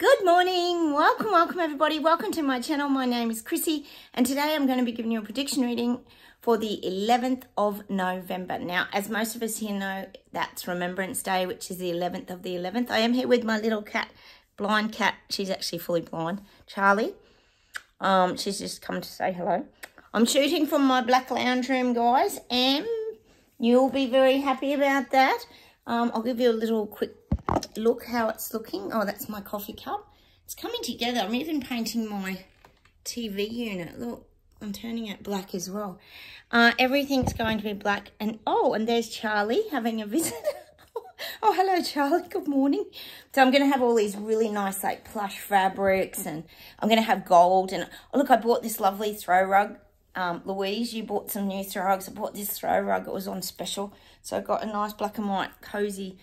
Good morning. Welcome, welcome everybody. Welcome to my channel. My name is Chrissy and today I'm going to be giving you a prediction reading for the 11th of November. Now, as most of us here know, that's Remembrance Day, which is the 11th of the 11th. I am here with my little cat, blind cat. She's actually fully blind. Charlie. Um, she's just come to say hello. I'm shooting from my black lounge room, guys, and you'll be very happy about that. Um, I'll give you a little quick look how it's looking. Oh, that's my coffee cup. It's coming together. I'm even painting my TV unit. Look, I'm turning it black as well. Uh, everything's going to be black. And oh, and there's Charlie having a visit. oh, hello, Charlie. Good morning. So I'm going to have all these really nice, like, plush fabrics. And I'm going to have gold. And oh, look, I bought this lovely throw rug. Um, Louise, you bought some new throw rugs. I bought this throw rug. It was on special. So I got a nice black and white cozy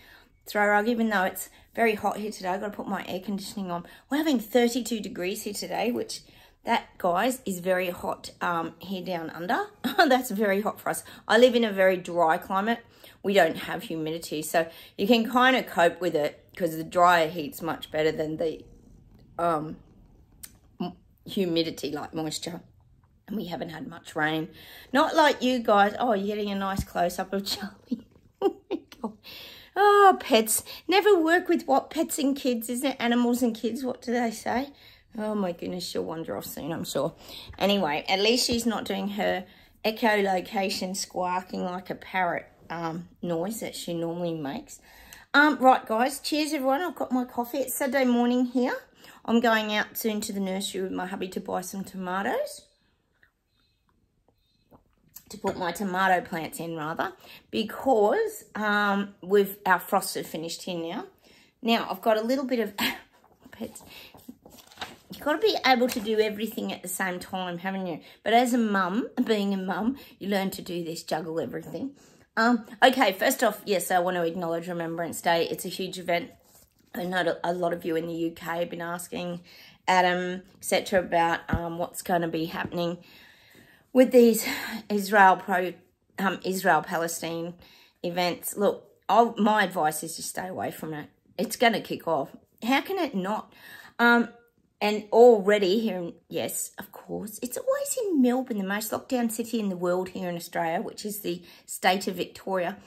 throw rug, even though it's very hot here today. I've got to put my air conditioning on. We're having 32 degrees here today, which that, guys, is very hot um, here down under. That's very hot for us. I live in a very dry climate. We don't have humidity, so you can kind of cope with it because the drier heat's much better than the um, humidity, like moisture. And we haven't had much rain. Not like you guys. Oh, you're getting a nice close-up of Charlie. oh, my God. Oh, pets. Never work with what? Pets and kids, isn't it? Animals and kids, what do they say? Oh my goodness, she'll wander off soon, I'm sure. Anyway, at least she's not doing her echolocation squawking like a parrot um, noise that she normally makes. Um, right, guys, cheers, everyone. I've got my coffee. It's Saturday morning here. I'm going out soon to the nursery with my hubby to buy some tomatoes to put my tomato plants in rather because um, we've our frosts are finished here now. Now I've got a little bit of pets. You've got to be able to do everything at the same time, haven't you? But as a mum, being a mum, you learn to do this, juggle everything. Um, okay, first off, yes, I want to acknowledge Remembrance Day. It's a huge event. I know a lot of you in the UK have been asking Adam, etc., about um, what's going to be happening with these Israel pro um, Israel Palestine events, look, I'll, my advice is to stay away from it. It's going to kick off. How can it not? Um, and already here, in, yes, of course, it's always in Melbourne, the most lockdown city in the world here in Australia, which is the state of Victoria.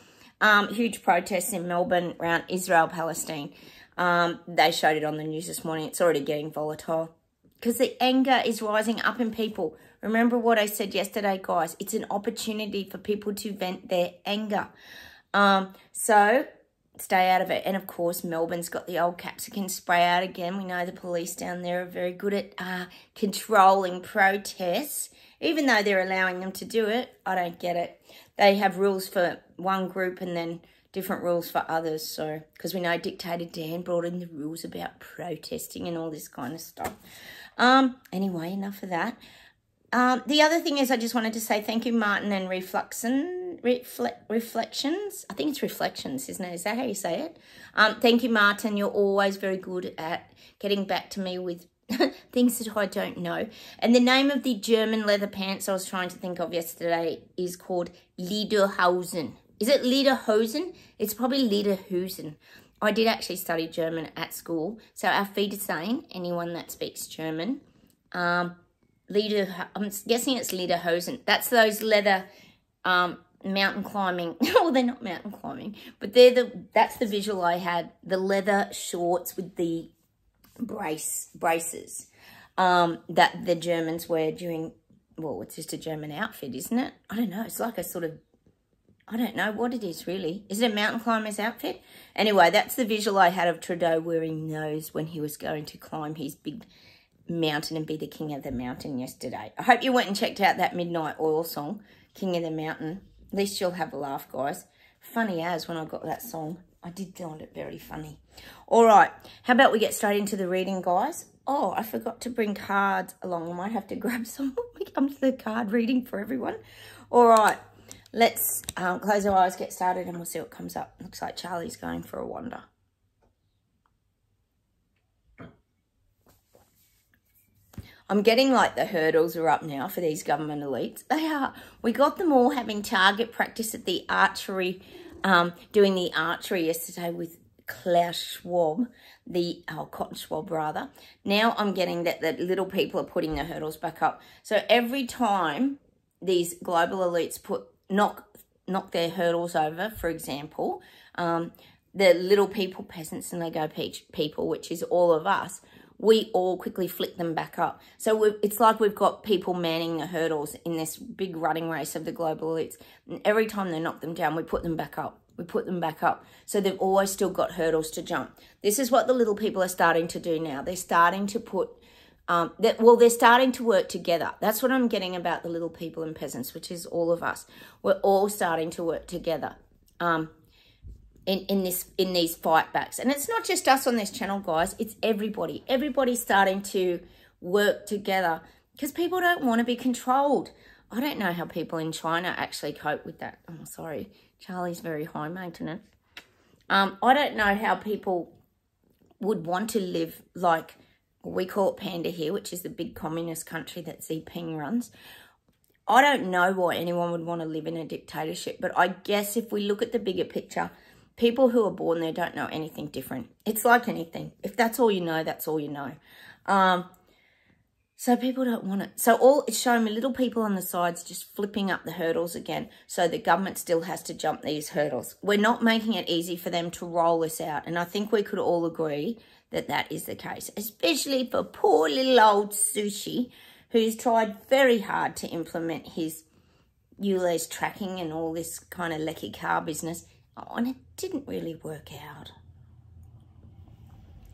Um, huge protests in Melbourne around Israel Palestine. Um, they showed it on the news this morning. It's already getting volatile because the anger is rising up in people. Remember what I said yesterday, guys. It's an opportunity for people to vent their anger. Um, so stay out of it. And of course, Melbourne's got the old capsicum spray out again. We know the police down there are very good at uh, controlling protests. Even though they're allowing them to do it, I don't get it. They have rules for one group and then different rules for others. So, because we know Dictator Dan brought in the rules about protesting and all this kind of stuff. Um, anyway, enough of that. Um, the other thing is I just wanted to say thank you, Martin and Refle Reflections. I think it's Reflections, isn't it? Is that how you say it? Um, thank you, Martin. You're always very good at getting back to me with things that I don't know. And the name of the German leather pants I was trying to think of yesterday is called Lederhosen. Is it Lederhosen? It's probably Lederhosen. I did actually study German at school. So our feet are saying, anyone that speaks German, um, leader, I'm guessing it's Lederhosen. That's those leather um, mountain climbing. well, they're not mountain climbing, but they're the, that's the visual I had. The leather shorts with the brace, braces um, that the Germans wear during, well, it's just a German outfit, isn't it? I don't know. It's like a sort of I don't know what it is really. Is it a mountain climber's outfit? Anyway, that's the visual I had of Trudeau wearing those when he was going to climb his big mountain and be the king of the mountain yesterday. I hope you went and checked out that Midnight Oil song, King of the Mountain. At least you'll have a laugh, guys. Funny as when I got that song. I did find it very funny. All right, how about we get straight into the reading, guys? Oh, I forgot to bring cards along. I might have to grab some when we come to the card reading for everyone. All right, Let's um, close our eyes, get started, and we'll see what comes up. Looks like Charlie's going for a wander. I'm getting like the hurdles are up now for these government elites. They are. We got them all having target practice at the archery, um, doing the archery yesterday with Klaus Schwab, the oh, Cotton Schwab rather. Now I'm getting that the little people are putting the hurdles back up. So every time these global elites put knock knock their hurdles over, for example, um, the little people, peasants and Lego peach people, which is all of us, we all quickly flick them back up. So it's like we've got people manning the hurdles in this big running race of the global elites. And every time they knock them down, we put them back up. We put them back up. So they've always still got hurdles to jump. This is what the little people are starting to do now. They're starting to put, um, that, well, they're starting to work together. That's what I'm getting about the little people and peasants, which is all of us. We're all starting to work together. Um, in, in this in these fight backs. And it's not just us on this channel, guys. It's everybody. Everybody's starting to work together because people don't want to be controlled. I don't know how people in China actually cope with that. I'm oh, sorry. Charlie's very high maintenance. Um, I don't know how people would want to live like we call it Panda here, which is the big communist country that Xi Jinping runs. I don't know why anyone would want to live in a dictatorship, but I guess if we look at the bigger picture, people who are born there don't know anything different. It's like anything. If that's all you know, that's all you know. Um, so people don't want it. So all it's showing me little people on the sides just flipping up the hurdles again. So the government still has to jump these hurdles. We're not making it easy for them to roll this out. And I think we could all agree that that is the case. Especially for poor little old Sushi who's tried very hard to implement his ULEZ tracking and all this kind of lecky car business. Oh, and it didn't really work out.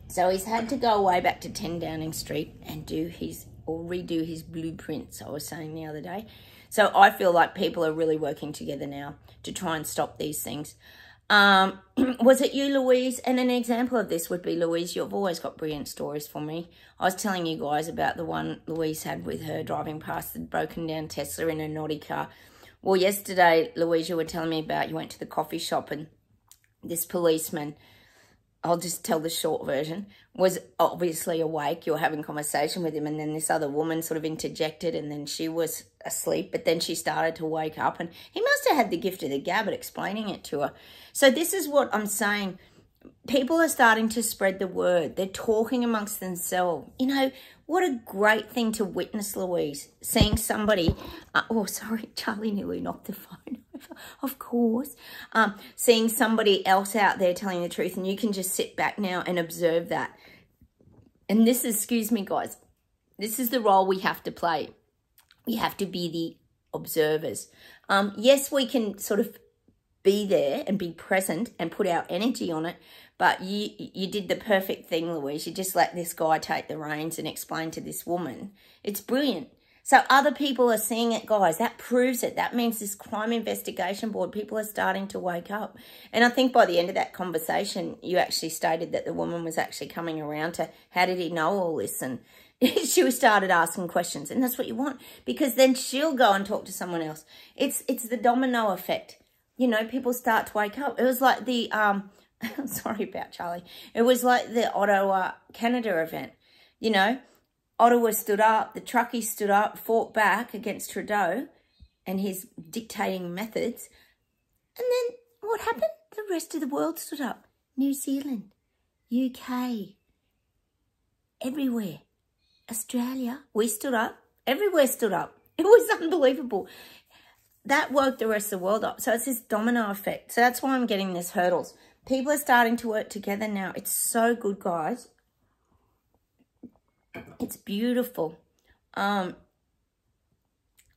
So he's had to go away back to 10 Downing Street and do his, or redo his blueprints, I was saying the other day. So I feel like people are really working together now to try and stop these things. Um, was it you, Louise? And an example of this would be, Louise, you've always got brilliant stories for me. I was telling you guys about the one Louise had with her driving past the broken down Tesla in a naughty car. Well, yesterday, Louise, you were telling me about you went to the coffee shop and this policeman, I'll just tell the short version, was obviously awake. You were having conversation with him and then this other woman sort of interjected and then she was asleep, but then she started to wake up and he must have had the gift of the gab at explaining it to her. So this is what I'm saying people are starting to spread the word. They're talking amongst themselves. You know, what a great thing to witness, Louise. Seeing somebody, uh, oh, sorry, Charlie nearly knocked the phone over, of course. Um, seeing somebody else out there telling the truth, and you can just sit back now and observe that. And this is, excuse me, guys, this is the role we have to play. We have to be the observers. Um, yes, we can sort of be there and be present and put our energy on it. But you you did the perfect thing, Louise. You just let this guy take the reins and explain to this woman. It's brilliant. So other people are seeing it, guys. That proves it. That means this crime investigation board, people are starting to wake up. And I think by the end of that conversation, you actually stated that the woman was actually coming around to, how did he know all this? And she started asking questions. And that's what you want. Because then she'll go and talk to someone else. It's, it's the domino effect you know, people start to wake up. It was like the, um, sorry about Charlie. It was like the Ottawa Canada event. You know, Ottawa stood up, the truckies stood up, fought back against Trudeau and his dictating methods. And then what happened? The rest of the world stood up. New Zealand, UK, everywhere. Australia, we stood up. Everywhere stood up. It was unbelievable that woke the rest of the world up. So it's this domino effect. So that's why I'm getting this hurdles. People are starting to work together now. It's so good, guys. It's beautiful. Um,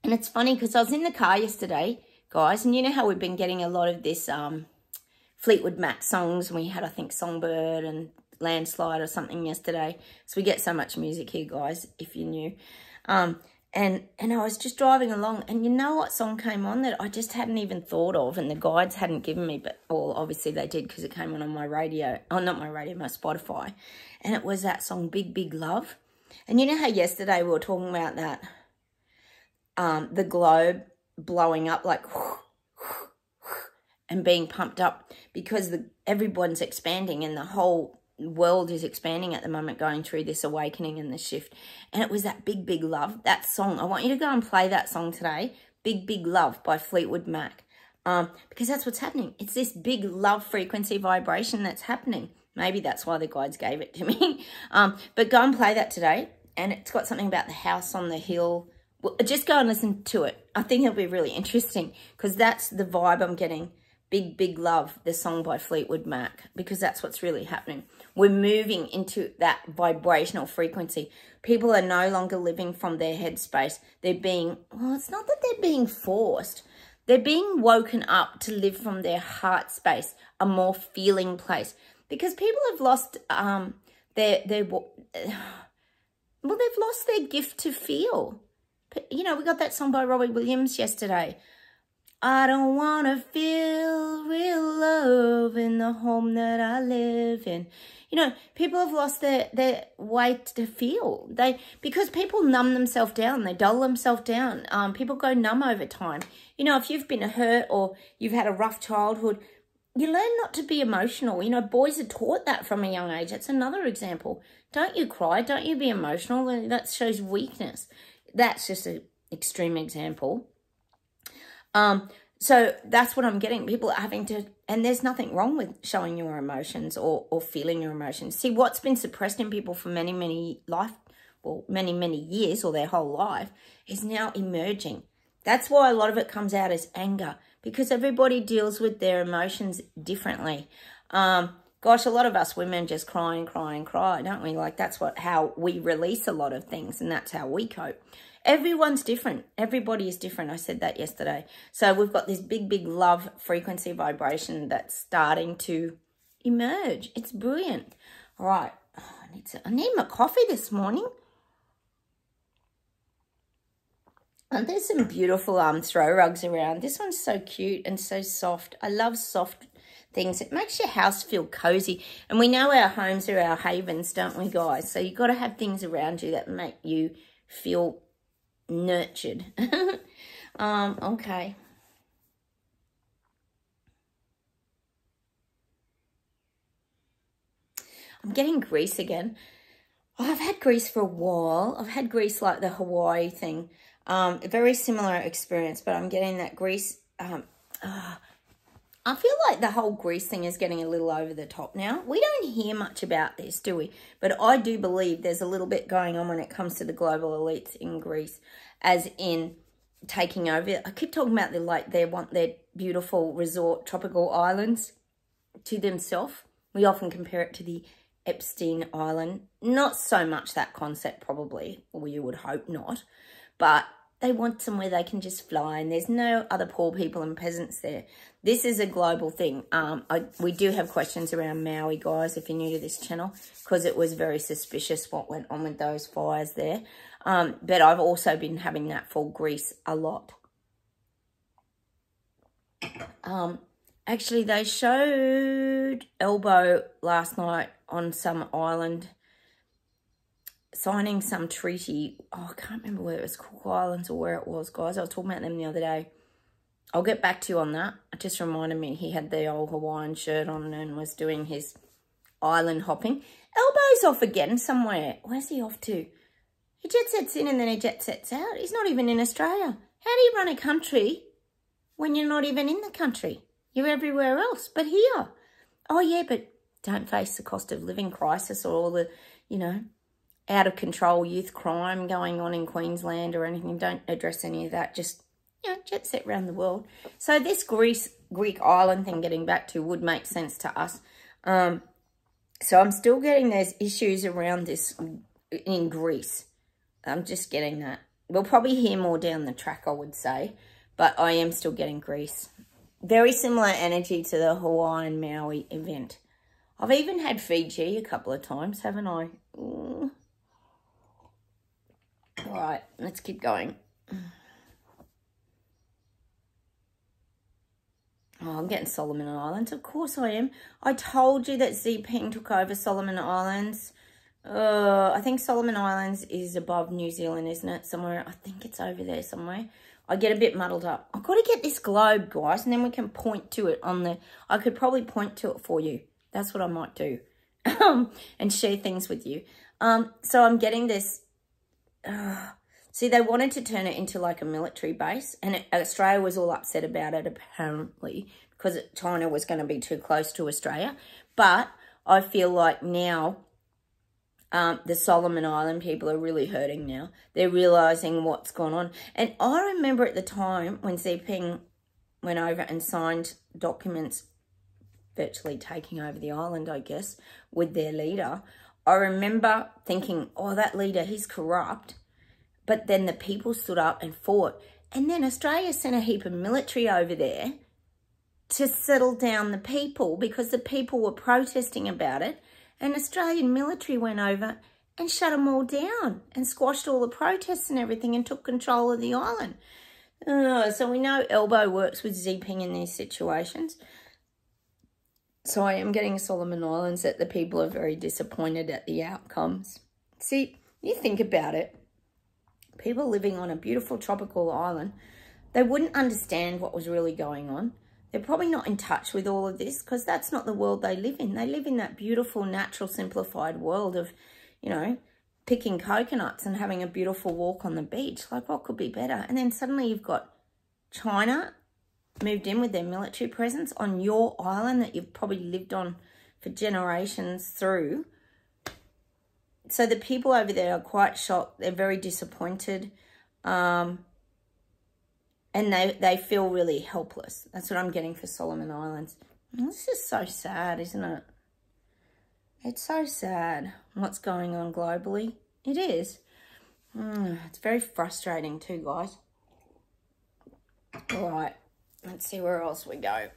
and it's funny because I was in the car yesterday, guys, and you know how we've been getting a lot of this um, Fleetwood Mac songs. We had, I think, Songbird and Landslide or something yesterday. So we get so much music here, guys, if you knew. Um, and and I was just driving along and you know what song came on that I just hadn't even thought of and the guides hadn't given me but well obviously they did because it came on on my radio oh not my radio my Spotify and it was that song Big Big Love. And you know how yesterday we were talking about that um the globe blowing up like and being pumped up because the everyone's expanding and the whole world is expanding at the moment, going through this awakening and the shift. And it was that Big, Big Love, that song. I want you to go and play that song today, Big, Big Love by Fleetwood Mac. Um, because that's what's happening. It's this big love frequency vibration that's happening. Maybe that's why the guides gave it to me. um, but go and play that today. And it's got something about the house on the hill. Well, just go and listen to it. I think it'll be really interesting because that's the vibe I'm getting. Big, Big Love, the song by Fleetwood Mac, because that's what's really happening. We're moving into that vibrational frequency. People are no longer living from their headspace. They're being, well, it's not that they're being forced. They're being woken up to live from their heart space, a more feeling place. Because people have lost um, their, their, well, they've lost their gift to feel. You know, we got that song by Robbie Williams yesterday. I don't want to feel real love in the home that I live in. You know, people have lost their, their way to feel. They Because people numb themselves down. They dull themselves down. Um, people go numb over time. You know, if you've been hurt or you've had a rough childhood, you learn not to be emotional. You know, boys are taught that from a young age. That's another example. Don't you cry. Don't you be emotional. That shows weakness. That's just an extreme example. Um, so that's what I'm getting. People are having to, and there's nothing wrong with showing your emotions or, or feeling your emotions. See, what's been suppressed in people for many, many life, well, many, many years or their whole life is now emerging. That's why a lot of it comes out as anger because everybody deals with their emotions differently. Um, gosh, a lot of us women just cry and cry and cry, don't we? Like that's what how we release a lot of things and that's how we cope. Everyone's different. Everybody is different. I said that yesterday. So we've got this big, big love frequency vibration that's starting to emerge. It's brilliant. All right. Oh, I, need to, I need my coffee this morning. And there's some beautiful um throw rugs around. This one's so cute and so soft. I love soft things. It makes your house feel cozy. And we know our homes are our havens, don't we, guys? So you've got to have things around you that make you feel nurtured. um, okay. I'm getting Greece again. Oh, I've had Greece for a while. I've had Greece like the Hawaii thing. Um, very similar experience, but I'm getting that Greece. Um, uh, I feel like the whole Greece thing is getting a little over the top now. We don't hear much about this, do we? But I do believe there's a little bit going on when it comes to the global elites in Greece, as in taking over. I keep talking about the like they want their beautiful resort tropical islands to themselves. We often compare it to the Epstein Island. Not so much that concept, probably, or you would hope not. But they want somewhere they can just fly and there's no other poor people and peasants there. This is a global thing. Um, I, we do have questions around Maui, guys, if you're new to this channel, because it was very suspicious what went on with those fires there. Um, but I've also been having that for Greece a lot. Um, actually, they showed Elbow last night on some island signing some treaty. Oh, I can't remember where it was, Cook Islands or where it was, guys. I was talking about them the other day. I'll get back to you on that. It just reminded me he had the old Hawaiian shirt on and was doing his island hopping. Elbows off again somewhere. Where's he off to? He jet sets in and then he jet sets out. He's not even in Australia. How do you run a country when you're not even in the country? You're everywhere else but here. Oh, yeah, but don't face the cost of living crisis or all the, you know, out of control youth crime going on in Queensland or anything. Don't address any of that. Just, you know, jet set around the world. So this Greece, Greek island thing getting back to would make sense to us. Um, so I'm still getting those issues around this in Greece. I'm just getting that. We'll probably hear more down the track, I would say. But I am still getting Greece. Very similar energy to the Hawaiian Maui event. I've even had Fiji a couple of times, haven't I? Mm. All right, let's keep going. Oh, I'm getting Solomon Islands. Of course I am. I told you that Ping took over Solomon Islands. Uh, I think Solomon Islands is above New Zealand, isn't it? Somewhere. I think it's over there somewhere. I get a bit muddled up. I've got to get this globe, guys, and then we can point to it on the... I could probably point to it for you. That's what I might do. Um, and share things with you. Um, so I'm getting this uh, see, they wanted to turn it into like a military base, and it, Australia was all upset about it, apparently, because China was going to be too close to Australia. But I feel like now um, the Solomon Island people are really hurting now. They're realising what's gone on. And I remember at the time when Xi Jinping went over and signed documents virtually taking over the island, I guess, with their leader. I remember thinking, oh, that leader, he's corrupt. But then the people stood up and fought. And then Australia sent a heap of military over there to settle down the people because the people were protesting about it. And Australian military went over and shut them all down and squashed all the protests and everything and took control of the island. Uh, so we know Elbow works with Xi Jinping in these situations. So I am getting Solomon Islands that the people are very disappointed at the outcomes. See, you think about it. People living on a beautiful tropical island, they wouldn't understand what was really going on. They're probably not in touch with all of this because that's not the world they live in. They live in that beautiful, natural, simplified world of, you know, picking coconuts and having a beautiful walk on the beach. Like, what could be better? And then suddenly you've got China moved in with their military presence on your island that you've probably lived on for generations through. So the people over there are quite shocked. They're very disappointed. Um, and they, they feel really helpless. That's what I'm getting for Solomon Islands. This is so sad, isn't it? It's so sad what's going on globally. It is. Mm, it's very frustrating too, guys. All right, let's see where else we go.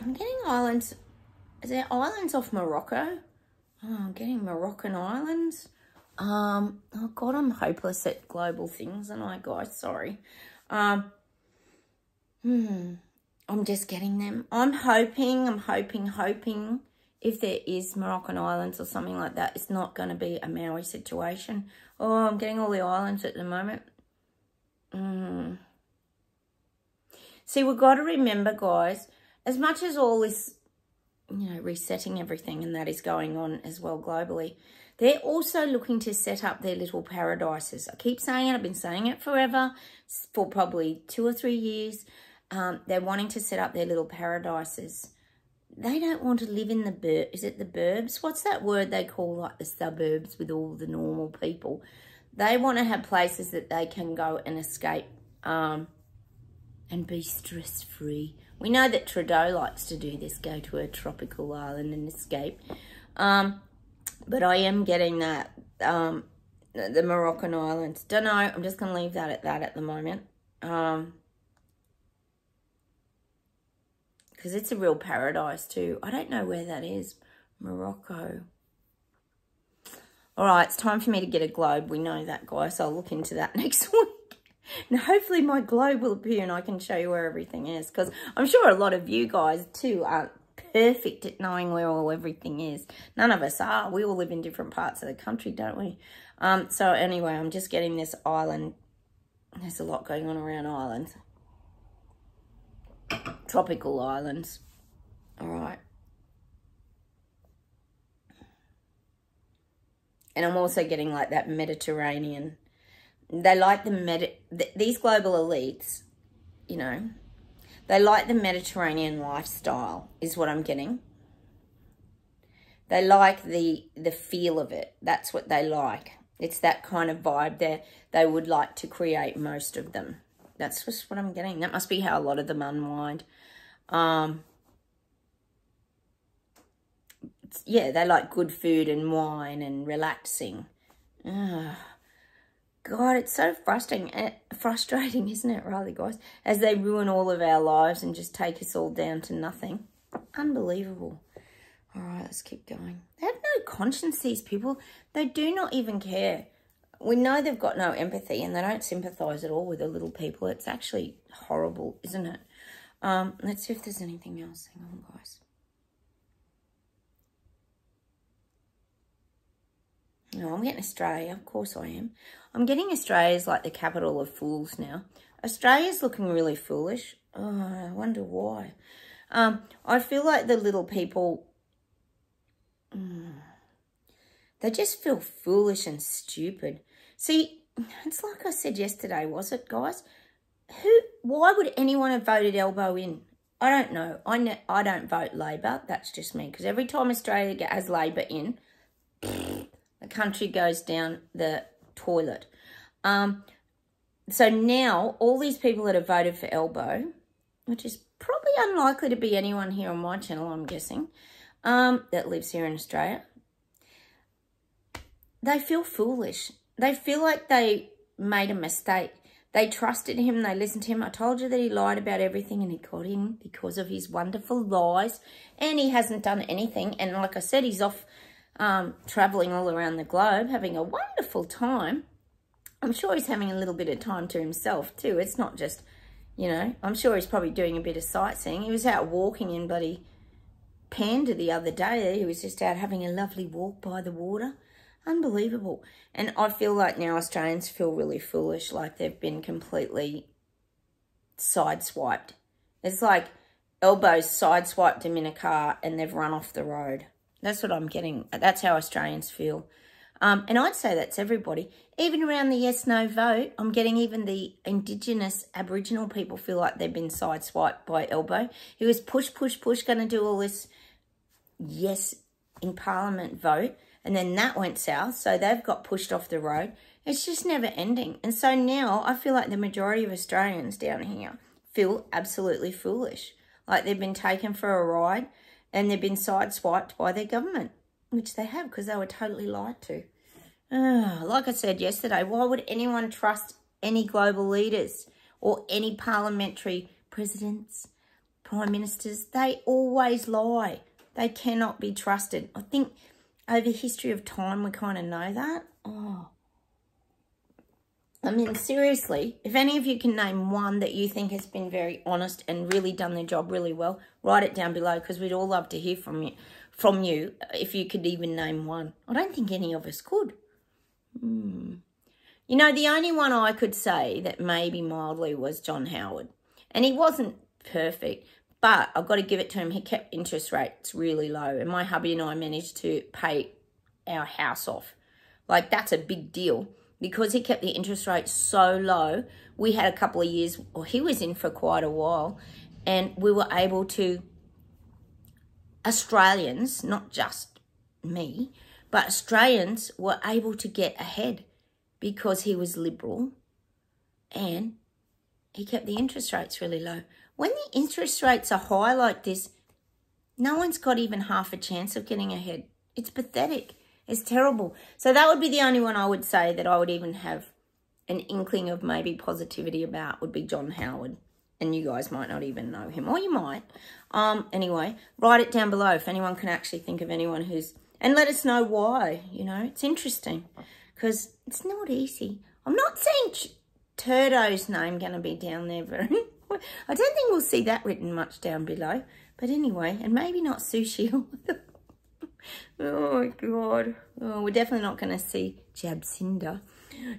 I'm getting islands. Is there islands off Morocco? Oh, I'm getting Moroccan islands. Um, oh God, I'm hopeless at global things, and I, guys? Sorry. Um, hmm, I'm just getting them. I'm hoping, I'm hoping, hoping if there is Moroccan islands or something like that, it's not going to be a Maui situation. Oh, I'm getting all the islands at the moment. Mm. See, we've got to remember, guys, as much as all this you know, resetting everything and that is going on as well globally. They're also looking to set up their little paradises. I keep saying it, I've been saying it forever, for probably two or three years. Um, they're wanting to set up their little paradises. They don't want to live in the, bur is it the burbs? What's that word they call like the suburbs with all the normal people? They want to have places that they can go and escape um, and be stress-free we know that Trudeau likes to do this, go to a tropical island and escape. Um, but I am getting that, um, the Moroccan islands. Don't know, I'm just going to leave that at that at the moment. Um, because it's a real paradise too. I don't know where that is. Morocco. All right, it's time for me to get a globe. We know that, guys. So I'll look into that next week. And hopefully my globe will appear and I can show you where everything is. Because I'm sure a lot of you guys too aren't perfect at knowing where all everything is. None of us are. We all live in different parts of the country, don't we? Um, so anyway, I'm just getting this island. There's a lot going on around islands. Tropical islands. All right. And I'm also getting like that Mediterranean they like the med these global elites, you know, they like the Mediterranean lifestyle is what I'm getting. They like the the feel of it. That's what they like. It's that kind of vibe there they would like to create most of them. That's just what I'm getting. That must be how a lot of them unwind. Um, yeah, they like good food and wine and relaxing. Ugh. God, it's so frustrating, eh, frustrating, isn't it, really, guys? As they ruin all of our lives and just take us all down to nothing. Unbelievable. All right, let's keep going. They have no conscience, these people. They do not even care. We know they've got no empathy and they don't sympathise at all with the little people. It's actually horrible, isn't it? Um, let's see if there's anything else. Hang on, guys. No, I'm getting Australia. Of course I am. I'm getting Australia's like the capital of fools now. Australia's looking really foolish. Oh, I wonder why. Um, I feel like the little people, mm, they just feel foolish and stupid. See, it's like I said yesterday, was it, guys? who, why would anyone have voted elbow in? I don't know. I, ne I don't vote Labor. That's just me. Because every time Australia has Labor in, the country goes down the toilet. Um, so now all these people that have voted for Elbow, which is probably unlikely to be anyone here on my channel, I'm guessing, um, that lives here in Australia, they feel foolish. They feel like they made a mistake. They trusted him. They listened to him. I told you that he lied about everything and he got in because of his wonderful lies. And he hasn't done anything. And like I said, he's off um, traveling all around the globe, having a wonderful time. I'm sure he's having a little bit of time to himself too. It's not just, you know, I'm sure he's probably doing a bit of sightseeing. He was out walking in bloody Panda the other day. He was just out having a lovely walk by the water. Unbelievable. And I feel like now Australians feel really foolish, like they've been completely sideswiped. It's like elbows sideswiped them in a car and they've run off the road. That's what I'm getting. That's how Australians feel. Um, and I'd say that's everybody. Even around the yes-no vote, I'm getting even the Indigenous Aboriginal people feel like they've been sideswiped by Elbow. He was push, push, push, going to do all this yes in Parliament vote. And then that went south, so they've got pushed off the road. It's just never ending. And so now I feel like the majority of Australians down here feel absolutely foolish. Like they've been taken for a ride and they've been sideswiped by their government, which they have because they were totally lied to. Uh, like I said yesterday, why would anyone trust any global leaders or any parliamentary presidents, prime ministers? They always lie. They cannot be trusted. I think over history of time, we kind of know that. Oh. I mean, seriously, if any of you can name one that you think has been very honest and really done their job really well, write it down below because we'd all love to hear from you, from you if you could even name one. I don't think any of us could. Hmm. You know, the only one I could say that maybe mildly was John Howard. And he wasn't perfect, but I've got to give it to him. He kept interest rates really low. And my hubby and I managed to pay our house off. Like, that's a big deal. Because he kept the interest rates so low, we had a couple of years, or he was in for quite a while, and we were able to, Australians, not just me, but Australians were able to get ahead because he was liberal and he kept the interest rates really low. When the interest rates are high like this, no one's got even half a chance of getting ahead. It's pathetic. It's terrible. So that would be the only one I would say that I would even have an inkling of maybe positivity about would be John Howard. And you guys might not even know him, or you might. Um, anyway, write it down below if anyone can actually think of anyone who's... And let us know why, you know. It's interesting because it's not easy. I'm not saying Turdo's name going to be down there very I don't think we'll see that written much down below. But anyway, and maybe not sushi. oh, my God. Oh, we're definitely not going to see Jabsinda.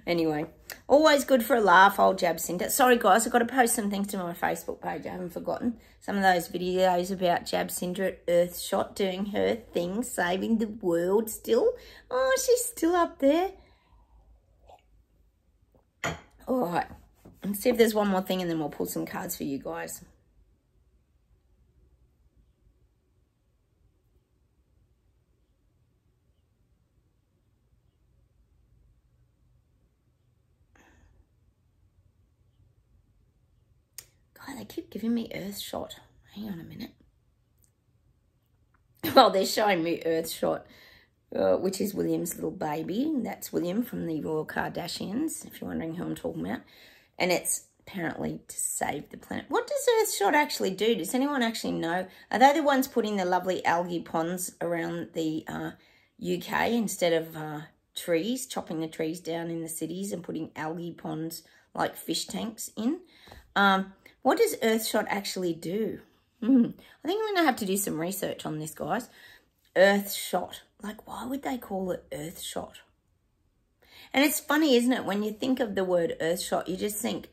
Anyway, always good for a laugh, old Jabsinda. Sorry, guys, I've got to post some things to my Facebook page. I haven't forgotten. Some of those videos about Jabsinda at Earthshot doing her thing, saving the world still. Oh, she's still up there. All right. Let's see if there's one more thing and then we'll pull some cards for you guys. God, they keep giving me Earthshot. Hang on a minute. Well, they're showing me Earthshot, uh, which is William's little baby. That's William from the Royal Kardashians, if you're wondering who I'm talking about and it's apparently to save the planet. What does Earthshot actually do? Does anyone actually know? Are they the ones putting the lovely algae ponds around the uh, UK instead of uh, trees, chopping the trees down in the cities and putting algae ponds like fish tanks in? Um, what does Earthshot actually do? Hmm. I think I'm going to have to do some research on this, guys. Earthshot. Like, why would they call it Earthshot? And it's funny, isn't it? When you think of the word earth shot, you just think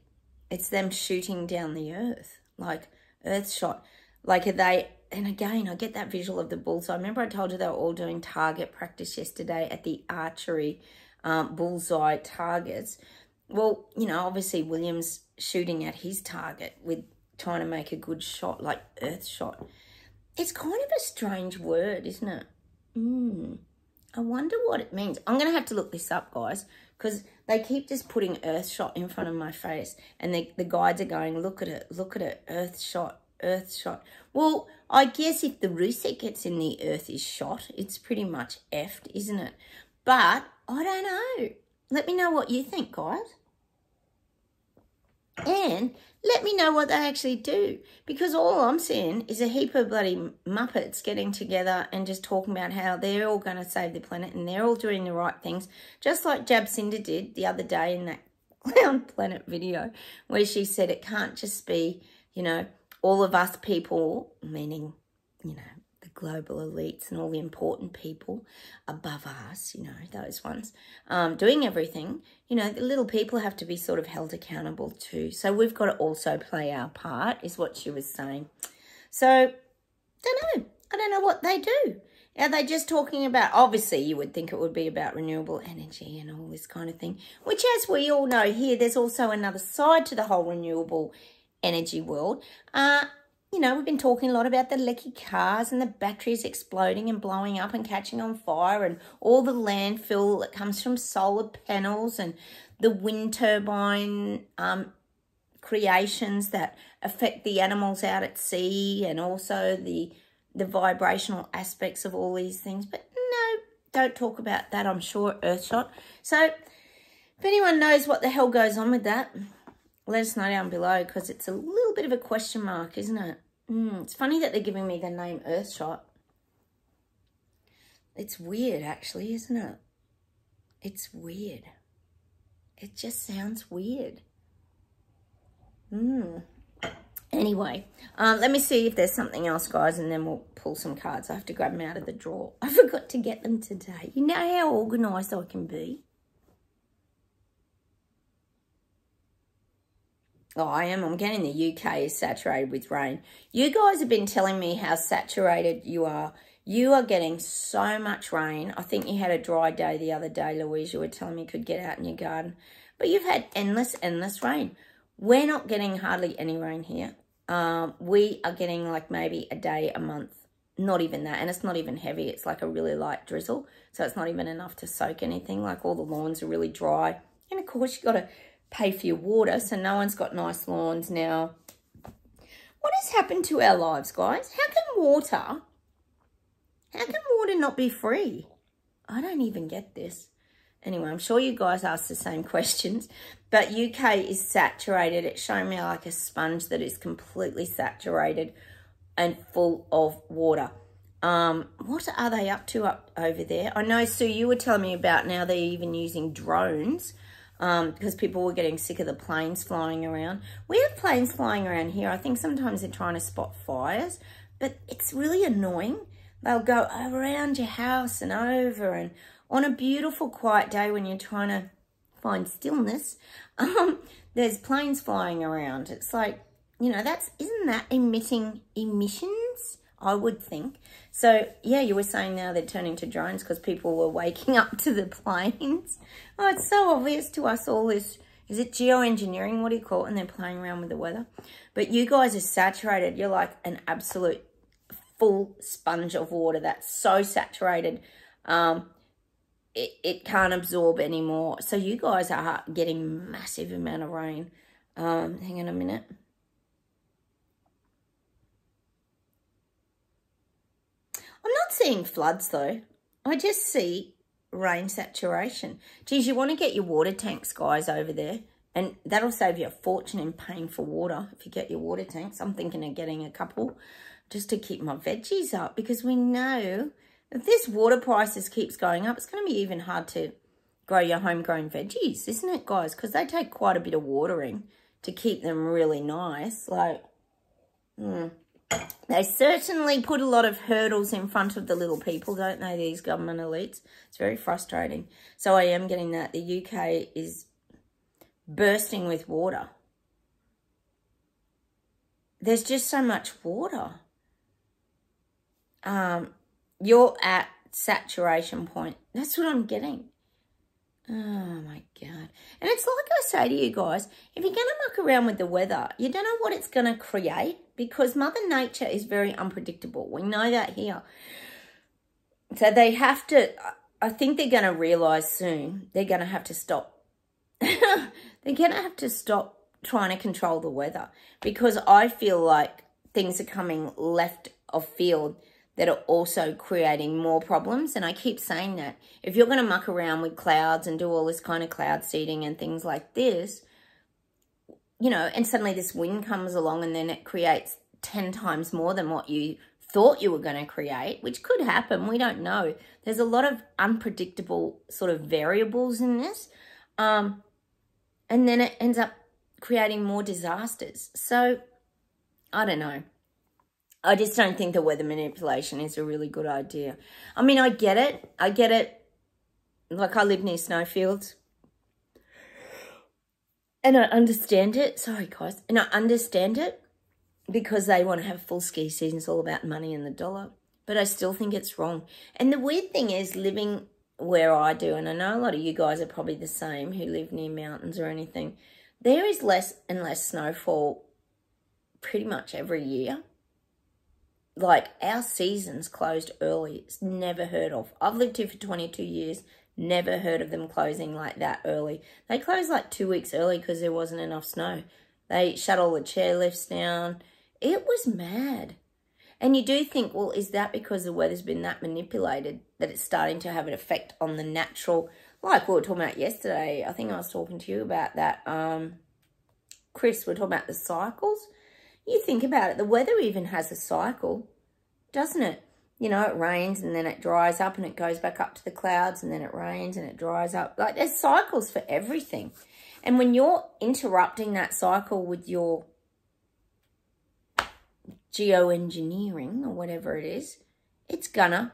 it's them shooting down the earth, like earth shot. Like are they, and again, I get that visual of the bullseye. I remember I told you they were all doing target practice yesterday at the archery um, bullseye targets. well, you know, obviously Williams shooting at his target with trying to make a good shot, like earth shot. It's kind of a strange word, isn't it? Hmm. I wonder what it means. I'm going to have to look this up, guys, because they keep just putting earth shot in front of my face. And the, the guides are going, look at it, look at it, earth shot, earth shot. Well, I guess if the Rusek gets in the earth is shot, it's pretty much effed, isn't it? But I don't know. Let me know what you think, guys. And let me know what they actually do. Because all I'm seeing is a heap of bloody Muppets getting together and just talking about how they're all going to save the planet and they're all doing the right things. Just like Jacinda did the other day in that Clown Planet video where she said it can't just be, you know, all of us people, meaning, you know, global elites and all the important people above us, you know, those ones, um, doing everything, you know, the little people have to be sort of held accountable too. So we've got to also play our part, is what she was saying. So, don't know. I don't know what they do. Are they just talking about, obviously you would think it would be about renewable energy and all this kind of thing, which as we all know here, there's also another side to the whole renewable energy world. Uh, you know, we've been talking a lot about the leaky cars and the batteries exploding and blowing up and catching on fire and all the landfill that comes from solar panels and the wind turbine um, creations that affect the animals out at sea and also the the vibrational aspects of all these things. But no, don't talk about that, I'm sure, Earthshot. So if anyone knows what the hell goes on with that, let us know down below because it's a little bit of a question mark, isn't it? Mm, it's funny that they're giving me the name Earthshot. It's weird, actually, isn't it? It's weird. It just sounds weird. Hmm. Anyway, um, let me see if there's something else, guys, and then we'll pull some cards. I have to grab them out of the drawer. I forgot to get them today. You know how organised I can be. Oh, I am. I'm getting the UK is saturated with rain. You guys have been telling me how saturated you are. You are getting so much rain. I think you had a dry day the other day, Louise. You were telling me you could get out in your garden. But you've had endless, endless rain. We're not getting hardly any rain here. Um, we are getting like maybe a day a month. Not even that. And it's not even heavy. It's like a really light drizzle. So it's not even enough to soak anything. Like all the lawns are really dry. And of course, you've got to pay for your water, so no one's got nice lawns now. What has happened to our lives, guys? How can water, how can water not be free? I don't even get this. Anyway, I'm sure you guys ask the same questions, but UK is saturated. It's showing me like a sponge that is completely saturated and full of water. Um, what are they up to up over there? I know, Sue, you were telling me about now they're even using drones um, because people were getting sick of the planes flying around. We have planes flying around here. I think sometimes they're trying to spot fires, but it's really annoying. They'll go around your house and over and on a beautiful quiet day when you're trying to find stillness, um, there's planes flying around. It's like, you know, that's, isn't that emitting emissions? I would think. So, yeah, you were saying now they're turning to drones because people were waking up to the planes. Oh, it's so obvious to us all this. Is it geoengineering? What do you call it? And they're playing around with the weather. But you guys are saturated. You're like an absolute full sponge of water that's so saturated. Um, it, it can't absorb anymore. So you guys are getting massive amount of rain. Um, hang on a minute. I'm not seeing floods though. I just see rain saturation. Geez, you want to get your water tanks, guys, over there. And that'll save you a fortune in paying for water if you get your water tanks. I'm thinking of getting a couple just to keep my veggies up because we know if this water prices keeps going up, it's going to be even hard to grow your homegrown veggies, isn't it, guys? Because they take quite a bit of watering to keep them really nice. Like, hmm. They certainly put a lot of hurdles in front of the little people, don't they, these government elites? It's very frustrating. So I am getting that. The UK is bursting with water. There's just so much water. Um, you're at saturation point. That's what I'm getting. Oh my God. And it's like I say to you guys, if you're going to muck around with the weather, you don't know what it's going to create because Mother Nature is very unpredictable. We know that here. So they have to, I think they're going to realise soon, they're going to have to stop. they're going to have to stop trying to control the weather because I feel like things are coming left of field that are also creating more problems. And I keep saying that if you're going to muck around with clouds and do all this kind of cloud seeding and things like this, you know, and suddenly this wind comes along and then it creates 10 times more than what you thought you were going to create, which could happen. We don't know. There's a lot of unpredictable sort of variables in this. Um, and then it ends up creating more disasters. So, I don't know. I just don't think the weather manipulation is a really good idea. I mean, I get it. I get it. Like, I live near snowfields. And I understand it. Sorry, guys. And I understand it because they want to have full ski season. It's all about money and the dollar. But I still think it's wrong. And the weird thing is living where I do, and I know a lot of you guys are probably the same who live near mountains or anything, there is less and less snowfall pretty much every year like our seasons closed early. It's never heard of. I've lived here for 22 years, never heard of them closing like that early. They closed like two weeks early because there wasn't enough snow. They shut all the chairlifts down. It was mad. And you do think, well, is that because the weather's been that manipulated that it's starting to have an effect on the natural, like we were talking about yesterday. I think I was talking to you about that. Um, Chris, we we're talking about the cycles you think about it, the weather even has a cycle, doesn't it? You know, it rains and then it dries up and it goes back up to the clouds and then it rains and it dries up. Like there's cycles for everything. And when you're interrupting that cycle with your geoengineering or whatever it is, it's gonna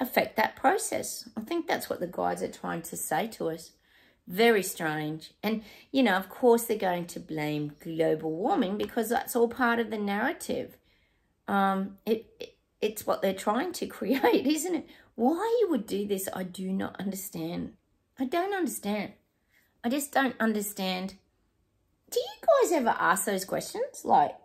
affect that process. I think that's what the guides are trying to say to us. Very strange. And, you know, of course they're going to blame global warming because that's all part of the narrative. Um, it, it It's what they're trying to create, isn't it? Why you would do this, I do not understand. I don't understand. I just don't understand. Do you guys ever ask those questions? Like,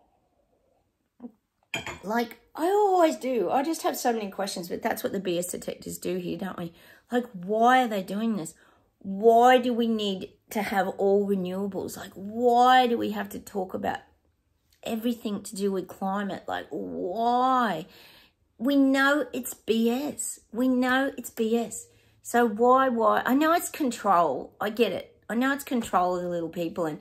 like I always do. I just have so many questions, but that's what the BS detectors do here, don't we? Like, why are they doing this? Why do we need to have all renewables? Like, why do we have to talk about everything to do with climate? Like, why? We know it's BS. We know it's BS. So why, why? I know it's control. I get it. I know it's control of the little people. And,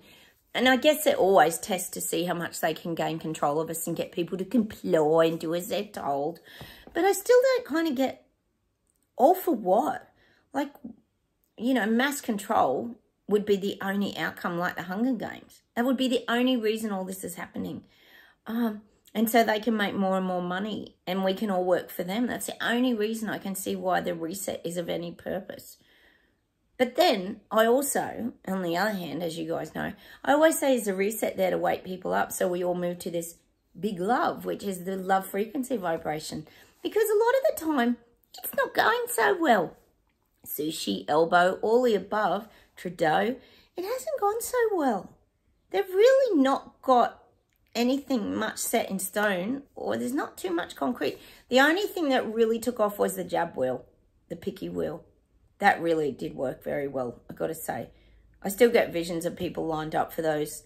and I guess they always test to see how much they can gain control of us and get people to comply and do as they're told. But I still don't kind of get all for what? Like, you know, mass control would be the only outcome like the Hunger Games. That would be the only reason all this is happening. Um, and so they can make more and more money and we can all work for them. That's the only reason I can see why the reset is of any purpose. But then I also, on the other hand, as you guys know, I always say is a reset there to wake people up so we all move to this big love, which is the love frequency vibration. Because a lot of the time, it's not going so well Rishi, Albo, all the above, Trudeau, it hasn't gone so well. They've really not got anything much set in stone or there's not too much concrete. The only thing that really took off was the jab wheel, the picky wheel. That really did work very well, i got to say. I still get visions of people lined up for those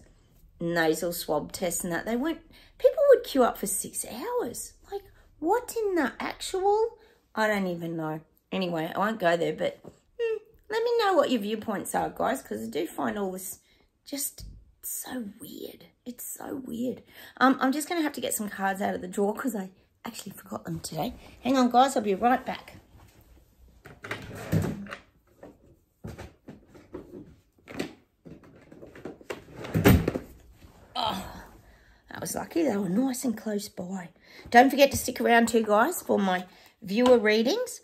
nasal swab tests and that. They went, people would queue up for six hours. Like, what in the actual? I don't even know. Anyway, I won't go there, but hmm, let me know what your viewpoints are, guys, because I do find all this just so weird. It's so weird. Um, I'm just going to have to get some cards out of the drawer because I actually forgot them today. Hang on, guys. I'll be right back. Oh, that was lucky. They were nice and close by. Don't forget to stick around too, guys, for my viewer readings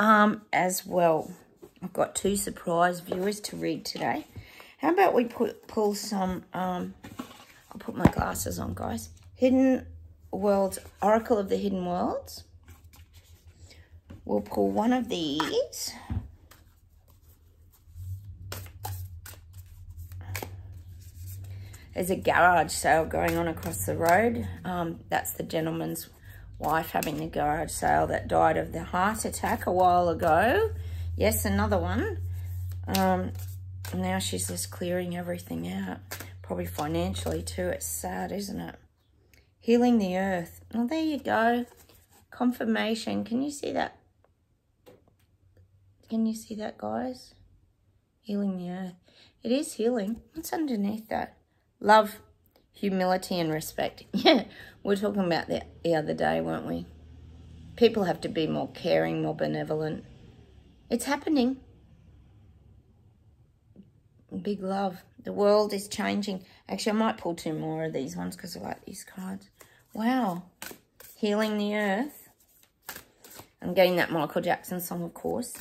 um, as well. I've got two surprise viewers to read today. How about we put, pull some, um, I'll put my glasses on, guys. Hidden Worlds, Oracle of the Hidden Worlds. We'll pull one of these. There's a garage sale going on across the road. Um, that's the gentleman's wife having the garage sale that died of the heart attack a while ago. Yes, another one. Um, now she's just clearing everything out. Probably financially too. It's sad, isn't it? Healing the earth. Well, there you go. Confirmation. Can you see that? Can you see that, guys? Healing the earth. It is healing. What's underneath that? Love, humility, and respect. Yeah, we are talking about that the other day, weren't we? People have to be more caring, more benevolent. It's happening. Big love. The world is changing. Actually, I might pull two more of these ones because I like these cards. Wow. Healing the earth. I'm getting that Michael Jackson song, of course.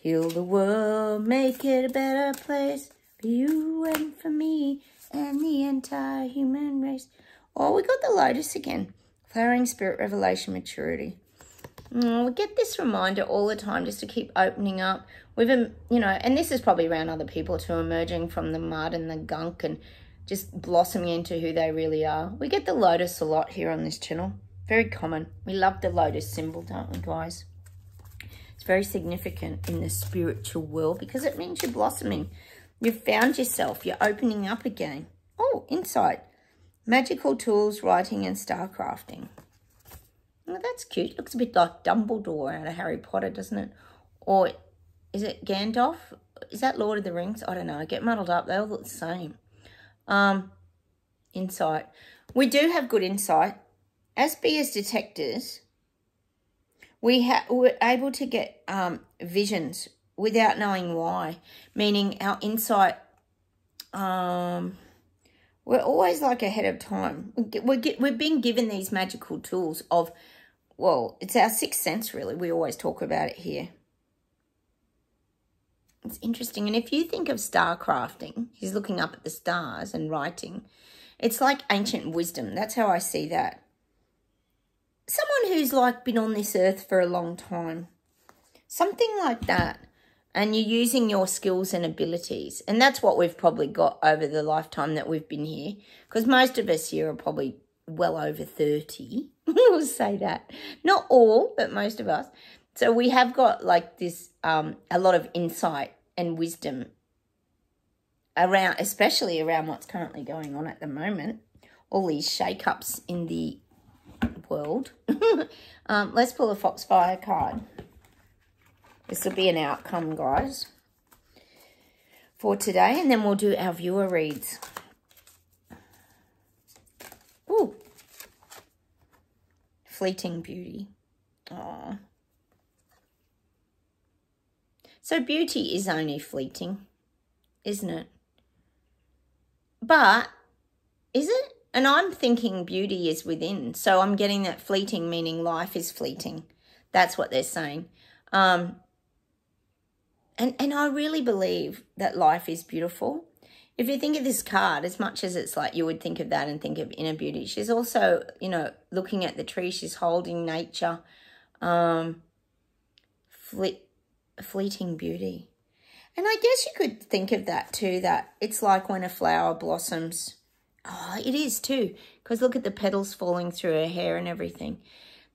Heal the world, make it a better place for you and for me and the entire human race. Oh, we got the lotus again. Flowering spirit, revelation, maturity. Oh, we get this reminder all the time just to keep opening up. We've, you know, and this is probably around other people too, emerging from the mud and the gunk and just blossoming into who they really are. We get the lotus a lot here on this channel. Very common. We love the lotus symbol, don't we, guys? It's very significant in the spiritual world because it means you're blossoming. You've found yourself. You're opening up again. Oh, insight. Magical tools, writing and star crafting. Oh, that's cute. Looks a bit like Dumbledore out of Harry Potter, doesn't it? Or is it Gandalf? Is that Lord of the Rings? I don't know. I get muddled up. They all look the same. Um, insight. We do have good insight. As as detectors, we we're able to get um, visions without knowing why, meaning our insight, um, we're always like ahead of time. We're, get, we're being given these magical tools of, well, it's our sixth sense, really. We always talk about it here. It's interesting. And if you think of star crafting, he's looking up at the stars and writing. It's like ancient wisdom. That's how I see that. Someone who's like been on this earth for a long time. Something like that. And you're using your skills and abilities. And that's what we've probably got over the lifetime that we've been here. Because most of us here are probably well over 30. we'll say that. Not all, but most of us. So we have got like this, um, a lot of insight and wisdom around, especially around what's currently going on at the moment. All these shake-ups in the world. um, let's pull a Foxfire card. This will be an outcome, guys, for today. And then we'll do our viewer reads. Ooh. Fleeting beauty. Aww. So beauty is only fleeting, isn't it? But is it? And I'm thinking beauty is within. So I'm getting that fleeting, meaning life is fleeting. That's what they're saying. Um, and, and I really believe that life is beautiful. If you think of this card, as much as it's like you would think of that and think of inner beauty, she's also, you know, looking at the tree, she's holding nature. Um, fleeting beauty. And I guess you could think of that too, that it's like when a flower blossoms. Oh, it is too, because look at the petals falling through her hair and everything.